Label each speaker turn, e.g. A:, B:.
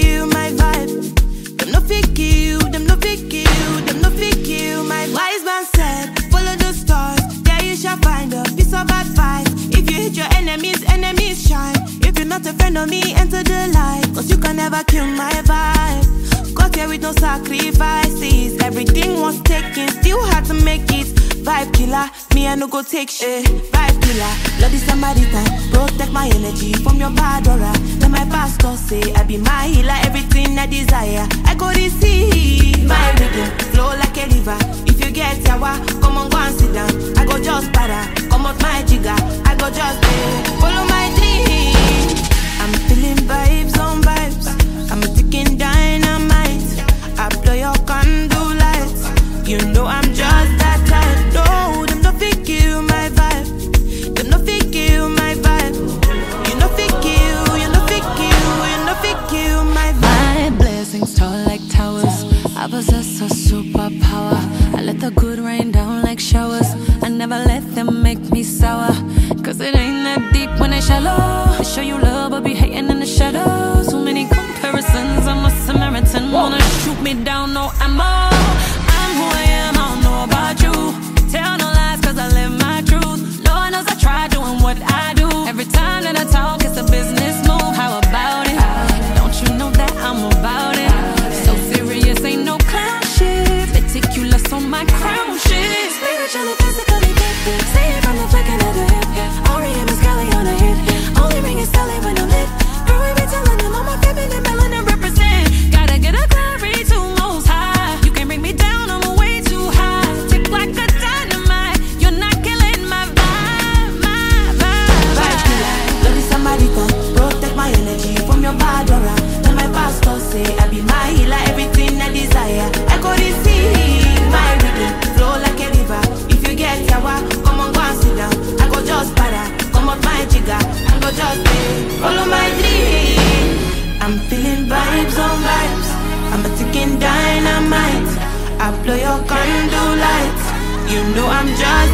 A: kill my vibe. Them no fit kill, them no fit kill, them no fit kill my. Wise man said, follow the stars. There you shall find a piece of advice. If you hit your enemies, enemies shine. If you're not a friend of me, enter the light. Cause you can never kill my vibe. Got here with no sacrifices. Everything was taken, still had to make it. Vibe killer, me I no go take shit. Vibe killer, bloody Samaritan. Protect my energy from your bad aura. Then my pastor say I be my healer, everything I desire. I go receive
B: rain down like showers. I never let them make me sour. Cause it ain't that deep when they shallow. They show you love, but be hating in the shadows. Too many comparisons. I'm a Samaritan. Wanna shoot me down, no ammo. I'm who I am, I don't know about you. Tell no lies, cause I live my truth. Lord knows I try doing what I do. looking at follow my dream. I'm feeling vibes on vibes. I'm a ticking dynamite. I blow your candle lights. You know I'm just